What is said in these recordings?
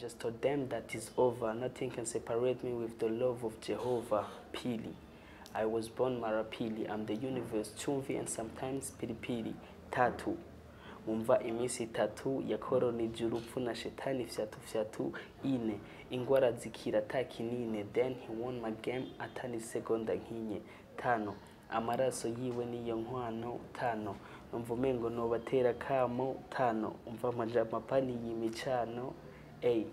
just told them that is over. Nothing can separate me with the love of Jehovah. Pili. I was born mara pili, I'm the universe. Chumvi and sometimes Pilipili. Tatu. Umva iminsi itatu ni urupfu na shetani fyatu fyatu. Ine. Ingwara zikira taki kinine. Then he won my game. Atani segonda nkinye. Tano. Amaraso yiwe niyo nkwano. Tano. Numva umengo nobatera kamo. Tano. Umva amajambo apani y'imicano ey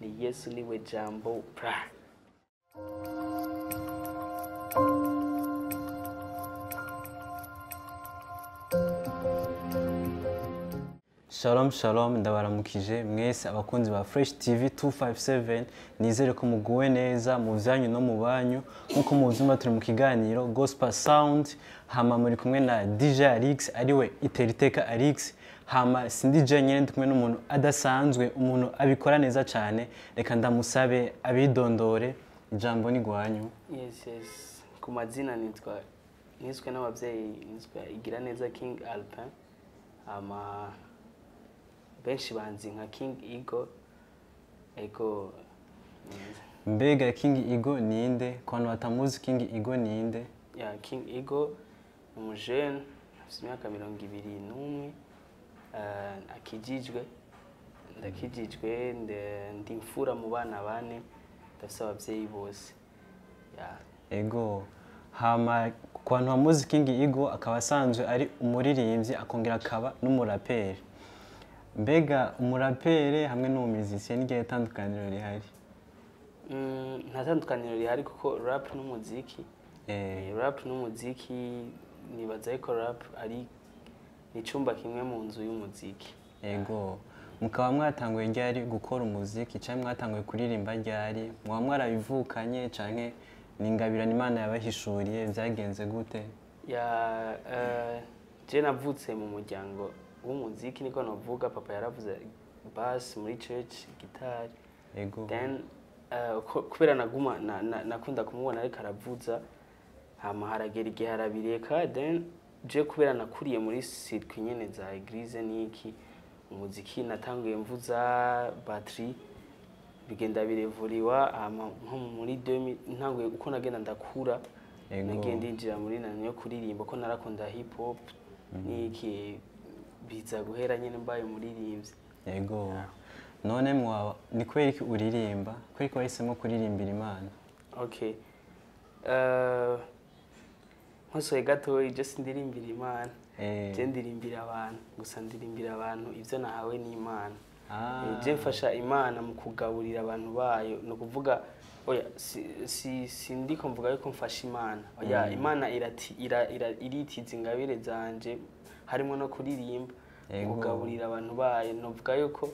ni yesu ni we jambo pra Shalom shalom ndabaramukije mwese abakunzi ba Fresh TV 257 nizere ko muguwe neza mu byanyu no mu banyu. Nkuko muzumva turi mu kiganiro Gospel Sound hama muri kumwe na DJ Alix ari we Iteriteka Alix. Hama sindi je nyene ndi kumwe n'umuntu adasanzwe umuntu abikora neza cyane reka ndamusabe abidondore ijambo ni yes ku mazina nitwa niswe n'ababyeyi nitwa igira neza king alpin ama benshi banzi nka king ego mm, mbega King Igo ninde? Ku bantu batamuzi King Igo ninde? Ya king eagle ni umujene afite imyaka mirongo ibiri n'umwe. Akijijwe ndakijijwe ndi imfura mu bana bane ndafite ababyeyi bose. Ya. Ego. Hama ku bantu bamuzi King Igo akaba asanzwe ari umuririmbyi akongera akaba n'umuraperi. Mbega umuraperi hamwe n'umumizisiye ni ryahe tandukaniro rihari? Mm, nta tandukaniro rihari kuko rap n'umuziki. Eh, Eh, rap n'umuziki nibaza yuko rap ari ni icyumba kimwe mu nzu y'umuziki. Ego mukaba mwatanguye ryari gukora umuziki cyangwa mwatanguye kuririmba ryari? Muba mwarabivukanye canke ni ingabirano imana yabahishuriye? Byagenze gute? Ya eh, je navutse mu muryango w'umuziki niko navuga papa yaravuze bass muri church gitari ego then eh, kubera naguma na- na- nakunda kumubona ariko aravuza hama haragera igihe arabireka then je kubera nakuriye muri circuit nyene za eglise n'iki umuziki natanguye mvuza batterie bigenda birevuriwa nko muri 2000 ntanguye uko nagenda ndakura Ego. nagiye ndinjira muri nani yo kuririmba ko narakunda hip hop n'iki biza guhera nyene mbaye umuririmbyi. Ego. None mwaba ni kubera iki uririmba? Kubera ko wahisemo kuririmbira imana? Okay. Uh, nkosoye gatoya ibyo sindirimbira imana. Eh, je ndirimbira abantu gusa ndirimbira abantu ibyo nahawe n'imana. Ah, Eh, mfasha imana mu kugaburira abantu bayo. Ni ukuvuga oya si, si, sindiko mvuga yuko mfasha imana. Oya imana iritiza ingabire zanje harimo no kuririmba Ego. kugaburira abantu bayo. Novuga yuko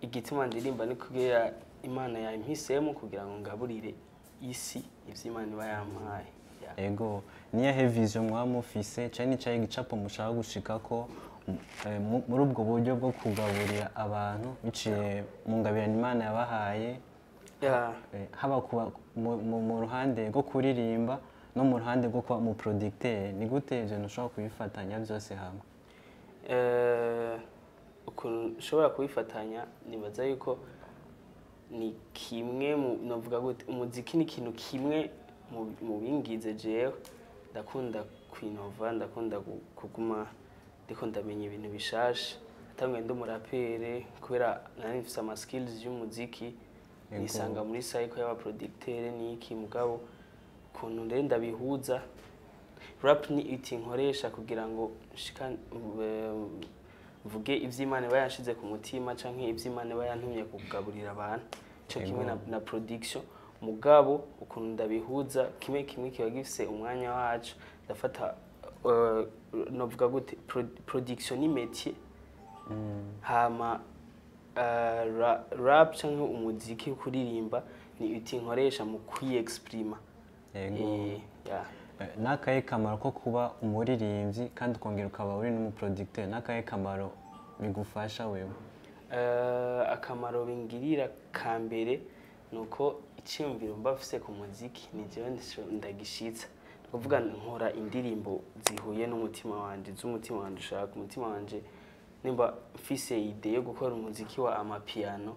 igituma ndirimba ni kubera imana yampisemo kugira ngo ngaburire isi ivyo imana iba yampaye. Ya. Ego niyahe vision mwaba mufise? Cyane n'icahe gicapo mushaka gushika ko m- eh, mu- muri ubwo buryo bwo kugaburira abantu biciye mu ngabirano imana yabahaye. Ya. eh, haba mu- ruhande rwo kuririmba no mu ruhande rwo kuba mu producteur ni gute ivyo ntushobora kubifatanya byose hamwe? Eh, ukuntu ushobora kubifatanya nibaza yuko ni kimwe mu novuga gute umuziki ni ikintu kimwe mu- bingize jewe. Ndakunda kwinova ndakunda gu- kuguma ndiko ndamenya ibintu bishasha natanguye ndi umurapere kubera nari mfise ama skills y'umuziki. Nisanga muri cycle y'abaproducteur n'iki mugabo. Ukuntu rero ndabihuza. Rap ni iti nkoresha kugira ngo eh, mvuge ivy'imana iba yanshize ku mutima canke ivy'imana iba yantumye kugaburira abantu. Ico kimwe na production. Mugabo ukuntu ndabihuza kimwe kimwe kiba gifise umwanya wacu. Ndafata uh, novuga gute pro, production ni métier. Hama uh, ra, rap canke umuziki wo kuririmba ni iti nkoresha mu kwiexprima Yego. Eh. Eh, n'akahe kamaro ko kuba umuririmbyi kandi ukongera ukaba uri n'umuproducteur? N'akahe kamaro bigufasha wewe? Eh, akamaro bingirira ka mbere ni uko icyiyumviro mba mfise ku muziki ni ndisho- ndagishitsa ni ukuvuga nkora indirimbo zihuye n'umutima wanje z'umutima wanje ushaka. Umutima wanje nimba mfise ide yo gukora umuziki wa amapiyano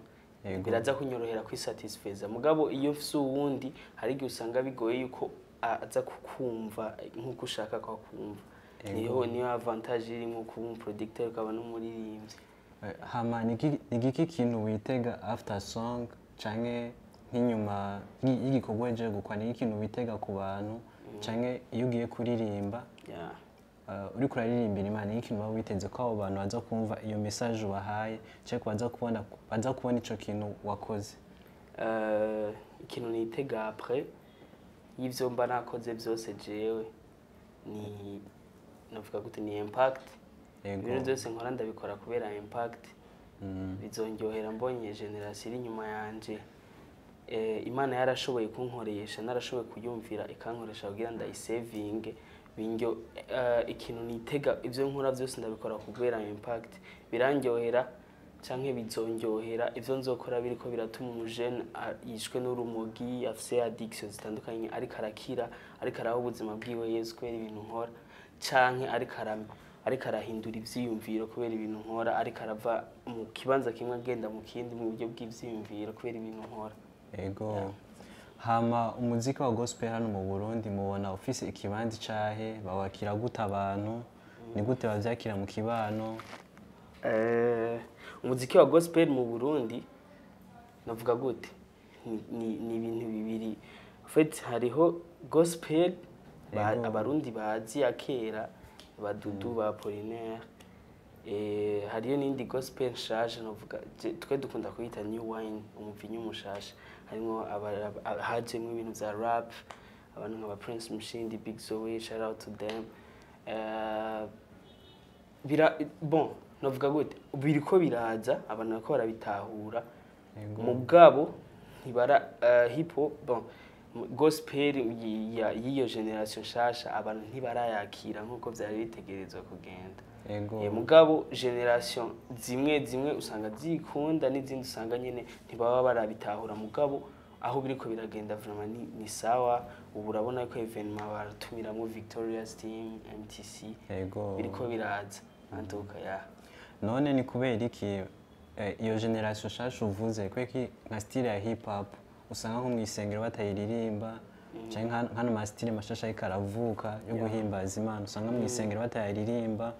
biraza kunyorohera kwisatisfeza. Mugabo iyo mfise uwundi hari igihe usanga bigoye yuko aza kukumva nk'uko ushaka ko akumva. Niyo niyo avantage irimo kuba umuproducteur ukaba n'umuririmbyi. Eh, hama ni iki- kintu witega after song canke nk'inyuma y'i- y'igikorwa eje gukora ni iki kintu witega ku bantu canke iyo ugiye kuririmba uh, uriko uraririmbira imana ni iki kintu baba witeze ko abo bantu baza kumva iyo message ubahaye ko baza kubona baza kubona ico kintu wakoze. Eh, ikintu nitega apres y'ivyo mba nakoze vyose jewe ni navuga gute ni impact. Yego. ibintu byose nkora ndabikora kubera impact. Mm. bizongerera mbonye generasiyo iri inyuma yanje. Eh, imana yarashoboye kunkoresha narashoboye kuyumvira ikankoresha kugira ndayisevinge. Binjyo eh, ikintu nitega ibyo nkora byose ndabikora kubera impact. Birandyohera canke bizongerera ivyo nzokora biriko biratuma umujene yishwe n'urumogi afise addiction zitandukanye ariko arakira ariko araho ubuzima bwiwe yesu kubera ibintu nkora. Canke ariko arama ariko arahindura ivyiyumviro kubera ibintu nkora ariko arava mu kibanza kimwe agenda mu kindi mu buryo bw'ivyiyumviro kubera ibintu nkora. Ego. Hama umuziki wa gospel hano mu Burundi mubona ufise ikibanza cahe bawakira gute abantu? Ni gute bavyakira mu kibano? Eh, umuziki wa gospel mu Burundi navuga gute? Ni, ibintu bibiri. Fait hariho gospel abarundi bazi ya kera badudu ba Apollinaire eh, hariyo n'indi gospel nshasha navuga je- twe dukunda kuyita new wine umuvinyu mushasha harimo hajemwo ibintu vya rap abantu nka ba Prince Mushindi Big Zoe shout out to them Eh, bira bon navuga gute biriko biraza abantu bariko barabitahura Yego. mugabo ntibara uh, hip hop bon gospel y'iyo generation nshasha abantu ntibarayakira nk'uko vyari bitegerezwa kugenda. Eh, mugabo generation zimwe zimwe usanga zikunda n'izindi usanga nyene ntibaba barabitahura. Mugabo aho biriko biragenda vraiment ni, ni sawa. Ubu urabona ko evenement baratumiramwo Victoria's team MTC Ego. biriko biraza. Antuka ya. None ni kubera iki eh, iyo generation shasha uvuze? Kweki nka style ya hip hop usanga nko mw'isengero batayiririmba canke nka- nkano ma style mashasha ariko aravuka yo guhimbaza Imana. Usanga mw'isengero batayiririmba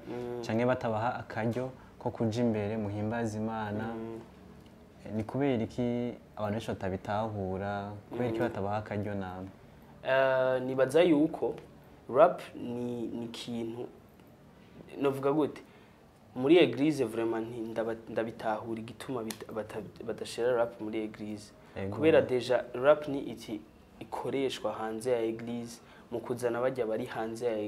canke batabaha akaryo ko kuja imbere muhimbaza Imana. Eh, ni kubera iki abantu benshi batabitahura kubera iki batabaha akaryo namwe Eh, nibaza yuko rap ni ikintu novuga gute? Muri nti- ndaba- ndabitahura igituma badashira rap muri Ego. kubera deja rap ni iki? Ikoreshwa hanze ya eglise mu kuzana bajya bari hanze ya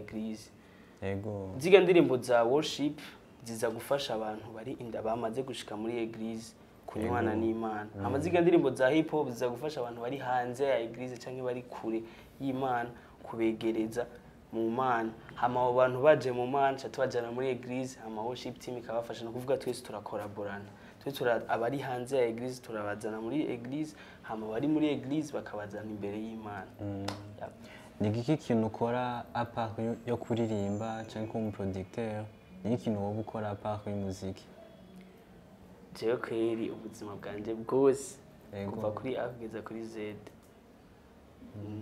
Ego. ziga ndirimbo za worship ziza gufasha abantu bari inda bamaze gushika muri eglise kunywana n'imana. Amaziga ndirimbo za hip hop ziza gufasha abantu bari hanze ya eglise cyangwa bari kure y'imana kubegereza mu mana. Hama abo bantu baje mu mana ca tubajana muri eglise hama worship team ikabafasha. No kuvuga twese turakoraborana. Tura abari hanze ya eglise turabazana muri eglise hama abari muri eglise bakabazana imbere y'imana. Yep. ni iki kintu ukora apart yo- kuririmba kuba umuproducteur ni iki kintu woba ukora apart y'umuziki jewe kweri ubuzima bwanje bwose. Kuva kuri A kugeza kuri Z.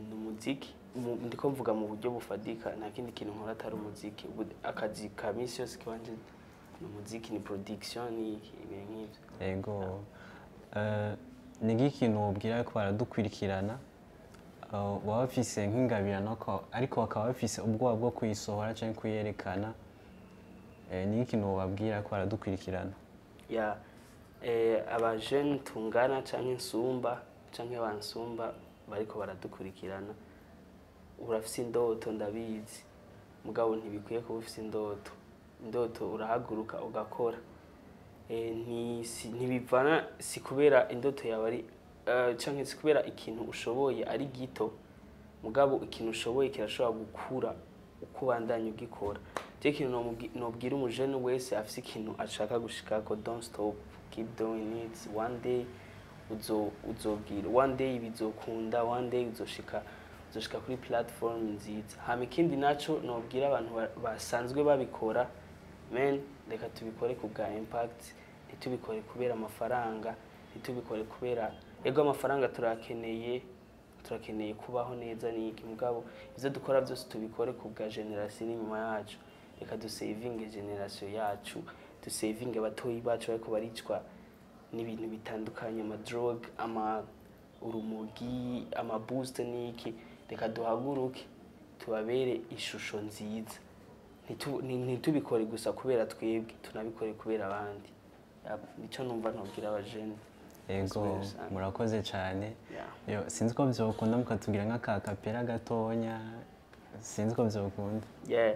Ni umuziki Mu- ndiko mvuga mu buryo bufadika nta kindi kintu nkora atari umuziki. Akazi ka misi yose kiwanje ni umuziki ni production ibintu nk'ivyo ego Eh, ni iki kintu wobwira ko baradukurikirana eh, baba bafise nk'ingabirano ko- ariko bakaba bafise ubwoba bwo kuyisohora canke kuyerekana Eh, ni iki kintu wobabwira ko baradukurikirana ya eh, abajene tungana canke nsumba canke bansumba bariko baradukurikirana urafise indoto ndabizi. Mugabo ntibikwiye kuba ufise indoto. Indoto urahaguruka ugakora. Eh, ntibivana si kubera indoto yawe ari eh, canke si kubera ikintu ushoboye ari gito. Mugabo ikintu ushoboye kirashobora gukura uko ubandanya ugikora. Je ikintu nobwira umujene wese afise ikintu ashaka gushikako don't stop keep doing it. One day uzo uzobwira one day bizokunda one day uzoshika uzoshika kuri platform nziza. Hama ikindi naco nobwira abantu ba- basanzwe babikora men reka tubikore ku bwa impact ntitubikore kubera amafaranga ntitubikore kubera ego amafaranga turakeneye turakeneye kubaho neza niki mugabo ibyo dukora byose tubikore ku bwa generasiyo n'inyuma yacu. Reka dusevinge generasiyo yacu dusevinge abatoyi bacu ariko baricwa n'ibintu bitandukanye amadroge ama urumogi amabusite n'iki reka duhaguruke tubabere ishusho nziza. Ntitubikore gusa kubera twebwe tunabikore kubera abandi. Nicyo numva ntubwira abajene. Ego Muri rusange. murakoze cyane. Sinzi ko byokunda mukatubwira nk'akakapera gatonya. Sinzi ko byokunda. Yeah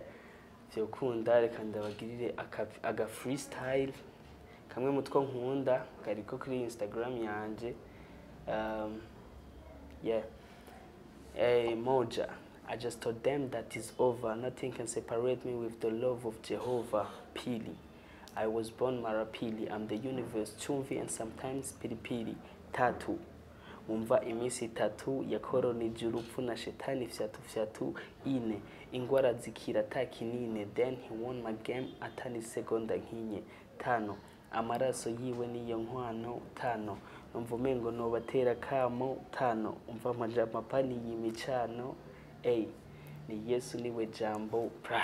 byokunda reka ndabagirire aga freestyle. Kamwe mu two nkunda kari ko kuri instagram yanje. Um, yeah. Hey, moja. I just told them that is over. Nothing can separate me with the love of jehovah. Pili. I was born mara pili. i'm the universe. Chumvi and sometimes pilipili. Tatu. Wumva iminsi itatu ni urupfu na shetani fyatu fyatu. Ine. Ingwara zikira ta kinine. Then he won my game. Atani segonda nkinye. Tano. Amaraso yiwe niyo nkwano. Tano. Numva umengo nobatera kamo. Tano. Umva amajambo apani yimicano ey ni yesu ni we jambo pra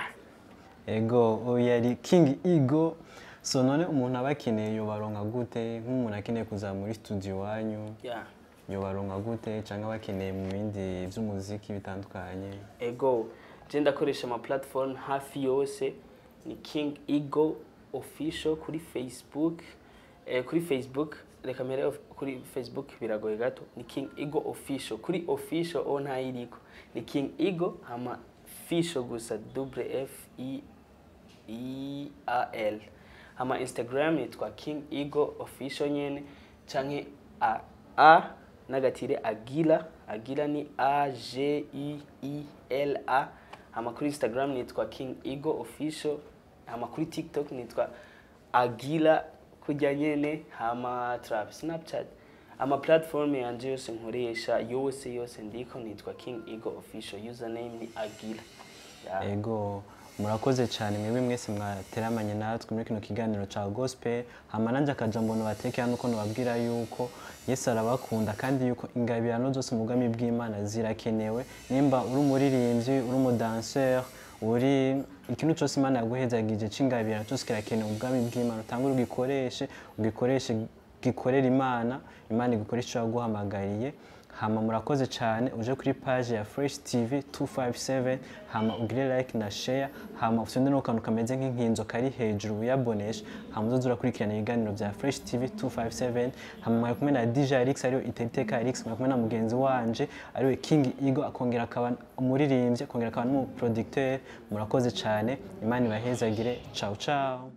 ego uyu yari king ego. So none umuntu aba akeneye yobaronka gute? Nk'umuntu akeneye kuza muri studio iwanyu yobaronka gute? Cyangwa bakeneye mu bindi by'umuziki bitandukanye? Ego je ndakoresha ama platform hafi yose. Ni king ego official kuri facebook. Eh, kuri facebook. Reka mbere kuri facebook biragoye gato. Ni king ego official. Kuri official o ntayiriko ni king ego hama official gusa double f e e a l. Hama instagram yitwa king ego official nyene. Canke a a nagatire agila. Agila ni a g i i l a. Hama kuri instagram nitwa king ego official. Hama kuri tiktok nitwa agila kurya nyene hama trap snapchat ama platform yanje yose nkoresha yose yose ndiko nitwa king ego official username ni agila ego murakoze cyane mwebwe mwese mwateramanye natwe muri kino kiganiro cya gospel hama nanjye akajambo nubatekera nuko nubabwira yuko yesu arabakunda kandi yuko ingabirano zose mu bwami bw'imana zirakenewe. Nimba uri umuririmbyi uri umudanseur uri ikintu cyose imana yaguhezagije cy'ingabirano cyose kirakenewe mu bwami bw'imana utangure ugikoreshe ugikoreshe gikorera imana imana igukoresha icyo yaguhamagariye. Hama murakoze cyane uje kuri page ya fresh tv 257 hama ugire like na share hama ufite n'akantu kameze nk'inkinzo kari hejuru wiyabonesha hama uzoze urakurikirana ibiganiro bya fresh tv 257 hama mwari kumwe na dj alex ari we iteteka alex mwari kumwe na mugenzi wanje ari we king igo akongera akaba umuririmbyi akongera akaba n'umuproducteur murakoze cyane imana ibahezagire ciao ciao.